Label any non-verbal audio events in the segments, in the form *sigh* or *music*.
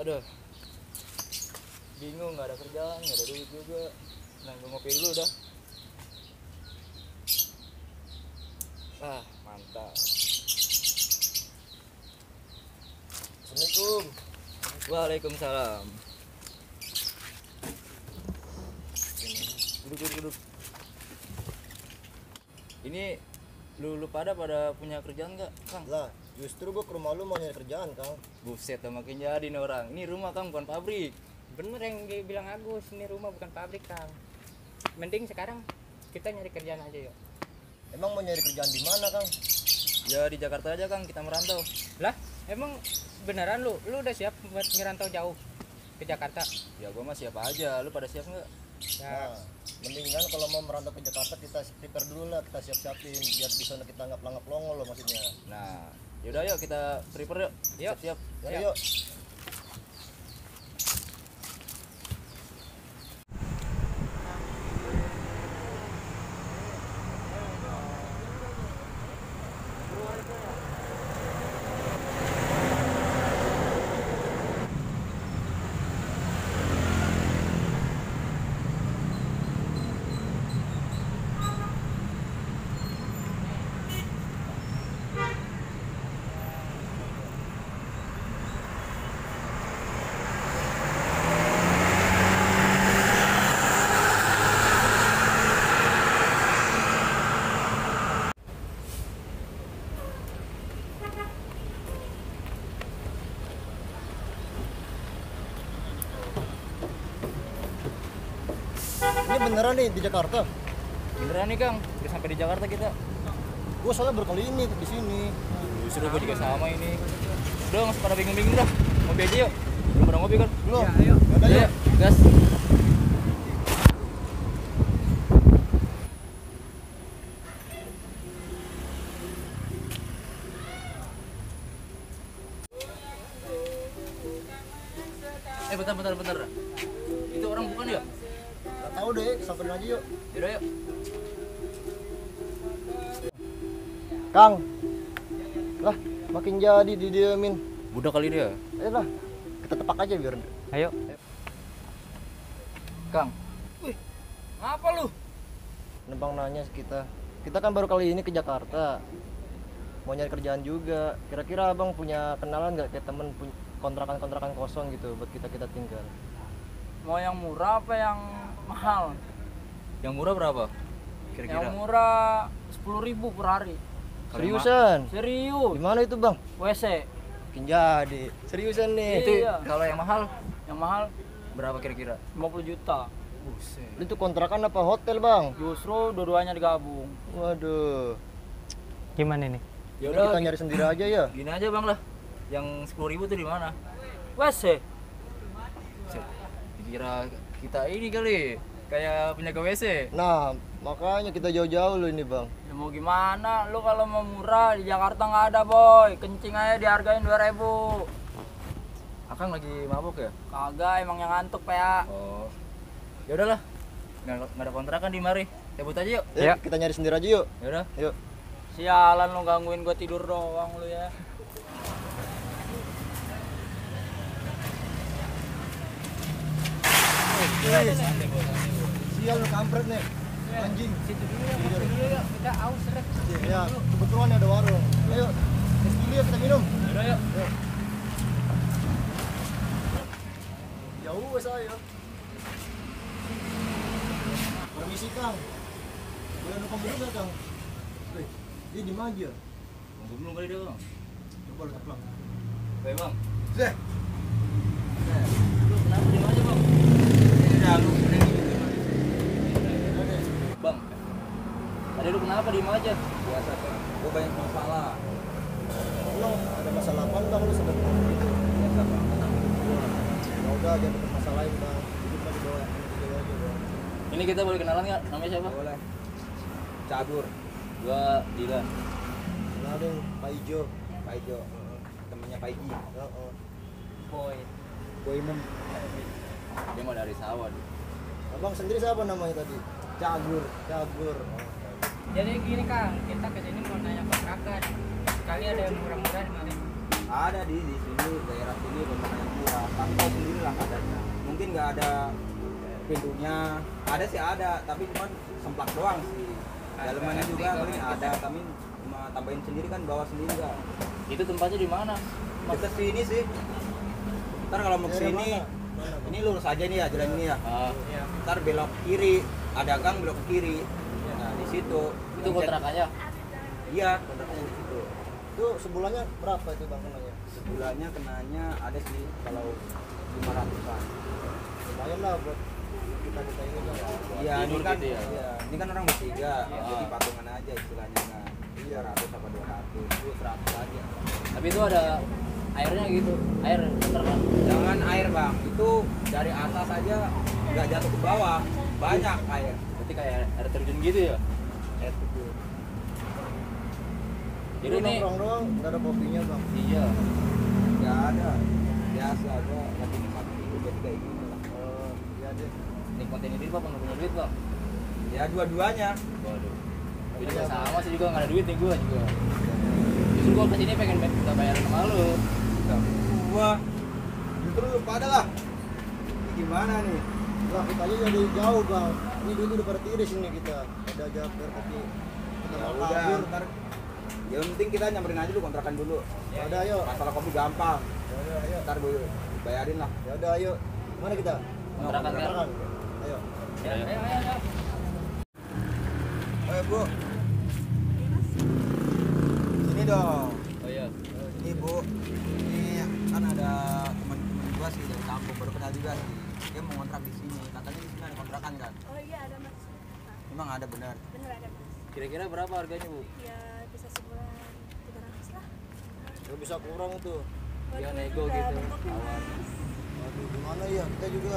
aduh. Bingung nggak ada kerjaan nggak ada duit juga. Nah gue ngopi dulu dah. Ah mantap. Assalamualaikum. Waalaikumsalam. Duduk duduk duduk. Ini lu lu pada pada punya kerjaan nggak kang? Lah, justru gua ke rumah lu mau nyari kerjaan, Kang. buset makin jadi nih orang. Ini rumah kang bukan pabrik. Bener yang dibilang Agus ini rumah bukan pabrik kang. Mending sekarang kita nyari kerjaan aja yuk. Emang mau nyari kerjaan di mana, Kang? ya di Jakarta aja kang kita merantau. Lah emang beneran lu? Lu udah siap buat ngerantau jauh ke Jakarta? Ya gua mah siapa aja. Lu pada siap nggak? Ya. Nah, mendingan kalau mau merantau ke Jakarta kita prepare dulu lah, kita siap-siapin biar di sana kita nggak pelangap pelongo loh maksudnya. nah yaudah yuk kita prepare yuk Yuk. siap, siap. Siap. yuk. Ini beneran nih di Jakarta. beneran nih kang udah sampai di Jakarta kita Gua soalnya baru kali ini di sini. justru gua juga sama ini udah nggak pada bingung-bingung dah ngopi aja yuk belum pada ngopi kan Belum. Ya, ayo. Yaudah, Iya, yuk. gas Gak samperin aja yuk. Yaudah yuk Kang. Lah, makin jadi didiemin. Budak kali dia Ayo lah, kita tepak aja biar ayo Kang Wih Ngapa lu? Nebang nanya kita. Kita kan baru kali ini ke Jakarta. Mau nyari kerjaan juga. Kira-kira abang punya kenalan nggak kayak temen punya kontrakan-kontrakan kosong gitu buat kita kita tinggal. Mau yang murah apa yang mahal? Yang murah berapa? Yang Kira-kira murah 10.000 ribu per hari. Seriusan? Serius? Di mana itu bang? WC. Makin jadi. Seriusan nih. Itu Iya. kalau yang mahal Yang mahal berapa kira-kira? 50 juta. Buset Itu kontrakan apa hotel bang? Justru dua-duanya digabung. Waduh. gimana nih Ya Yaudah kita nyari sendiri aja ya. *laughs* gini aja bang lah Yang 10.000 ribu tuh di mana? WC. Dikira kita ini kali kayak penjaga WC. Nah, makanya kita jauh-jauh loh ini bang. Ya mau gimana? Lu kalau mau murah di Jakarta nggak ada boy. Kencing aja dihargain 2000. Akang lagi mabuk ya? Kagak emang yang ngantuk ya. Oh. Ya udahlah. Nggak, ada kontrakan di mari. Cabut aja yuk. Ya, Ya. kita nyari sendiri aja yuk. Ya udah. Yuk. Sialan lu gangguin gua tidur doang lu ya. Sial lu kampret nih. Anjing. situ dulu ya ya kita aus rek Ya, kebetulan ada warung. Ayo, ya kita minum. Yuk. Jauh wes ayo. Permisi Kang. Boleh numpang dulu nggak Kang? Wih, dia di mana aja? Kali dia bang. Coba lu teplak. Oke bang. Zeh, Lu kenapa di? Ya lu Bang. Tadi lu kenapa diem aja? Biasa bang. Gue banyak masalah. lo ada masalah apa bang lu sebenarnya? Biasa bang. Ya udah jangan permasalahin bang. Hidup lagi bawa bawa aja bang. Ini kita boleh kenalan nggak? Namanya siapa? Boleh. Cagur. Gua Dilan. Kenalin Pak Ijo. Pak Ijo. Temennya Pak. Ya, oh. Boy. Boy Mem. Dia mau dari sawah. dia. Abang sendiri siapa namanya tadi? Cagur. Cagur. jadi gini kang kita ke sini mau nanya kontrakan sekali ada yang murah-murah di mana ada di di sini daerah sini kontrakan yang murah tapi sendiri lah adanya mungkin nggak ada pintunya ada sih ada tapi cuman semplak doang sih dalamannya juga paling ada kami cuma tambahin sendiri kan bawa sendiri kan Itu tempatnya di mana? dekat sini sih ntar kalau mau ke Ini lurus aja nih ya jalan ini ya Ah, ntar belok kiri ada gang belok kiri nah di situ itu kontrakannya. iya kontrakannya di situ Itu sebulannya berapa itu bang kenanya? sebulannya kenanya ada sih kalau 500an Lumayan lah buat kita kita ini bang. iya ini Tidur kan gitu ya? iya, ini kan orang bertiga Ah. jadi patungan aja istilahnya kan 300 apa 200 itu 100 aja Tapi itu ada airnya gitu. Air kontrakan. Bang itu dari atas aja nggak jatuh ke bawah banyak air Berarti kayak air terjun gitu ya? air terjun Jadi ini nongkrong doang, nggak ada kopinya bang. iya. nggak ada biasa aja lagi nikmatin hidup jadi kayak gini lah Oh, iya deh. Nikmatin ini apa nggak punya duit bang? ya dua-duanya Waduh. Gue juga sama sih juga nggak ada duit nih gue juga. Justru gue ke sini pengen minta bayaran sama lu. gua justru lu pada lah ini gimana nih Lah kita aja jadi jauh bang. Ini dulu udah pada tiris ini kita. Ada aja kopi. Kita ya mau udah kabur. ntar yang penting kita nyamperin aja dulu kontrakan dulu Ya udah ayo. masalah kopi gampang Ya udah ayo. ntar gue bayarin lah Ya udah ayo. Mana kita? Kontrakan kan? Kontrakan. Ayo. Ya, ayo, ayo, ayo. eh bu emang ada benar Bener ada mas. Kira-kira berapa harganya bu? Ya bisa sebulan tiga ratus lah. Gak bisa kurang tuh. Ya, nego gitu. Awal. Waduh, gimana ya? Kita juga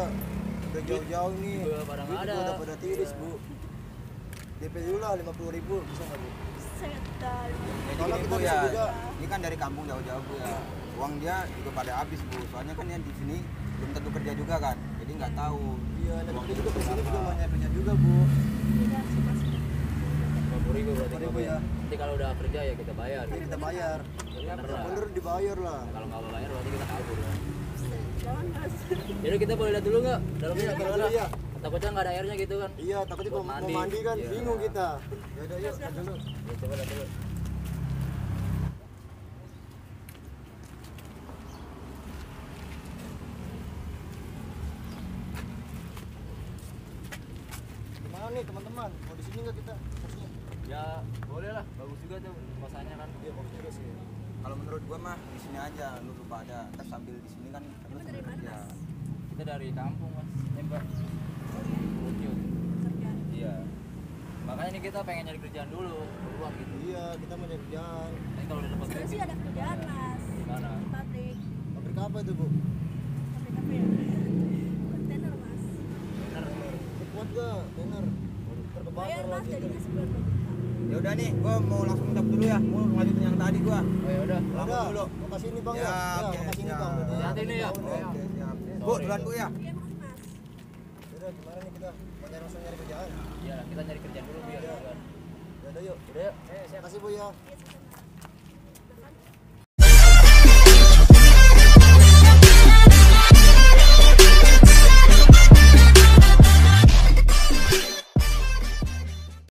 udah jauh-jauh nih. Juga Duit ada. Udah pada tiris bu. DP dulu lah lima puluh ribu bisa nggak bu? Jadi Kalau kita ya juga. ini kan dari kampung jauh-jauh bu ya uang dia juga pada habis bu soalnya kan dia di sini belum tentu kerja juga kan jadi nggak tahu Iya, dan kita juga ke sini juga mau nyari kerja juga bu. puluh ribu berarti 50.000 gue ya. Nanti kalau udah kerja ya kita bayar. Jadi kita bayar. Ya, bener dibayar lah. Kalau nggak bayar berarti kita kabur ya. Mas. Jadi kita boleh lihat dulu nggak dalamnya Iya, gimana? iya. Takutnya nggak ada airnya gitu kan? Iya, takutnya mau mandi. mandi kan Iya. bingung kita. Ya udah yuk, lihat dulu. Ya, coba lihat dulu. Teman-teman? Mau di sini nggak kita? Maksudnya? Ya boleh lah, bagus juga tuh kosannya kan. Iya, bagus juga sih. kalau menurut gua mah di sini aja lu lupa ada ntar sambil di sini kan Emang dari mana kerja. mas? Kita dari kampung mas, nembak. Bukit. Kerja. Iya. Makanya nih kita pengen nyari kerjaan dulu, keluar gitu. Iya, kita mau nyari kerjaan. Tapi kalau udah dapat duit, sih ada kerjaan mas. Di mana? Di pabrik. Pabrik apa itu bu? Pabrik apa ya? Kontainer mas. bener. Kuat gak? Tenar. Bayar mas lagi. jadinya ya udah nih gua mau langsung minta dulu ya mau lanjutin yang tadi gua Oh ya udah. Udah, dulu mau kasih ini bang ya? Ya, Ya, oke, mau kasih ini siap. bang. Nih ya. oke siap bu duluan bu ya Iya makasih mas. Udah, gimana nih kita? Mau nyari langsung nyari kerjaan? Iya, kita nyari kerjaan dulu biar. Biar- Ya udah yuk. Udah yuk. Eh, saya kasih bu ya. Iya.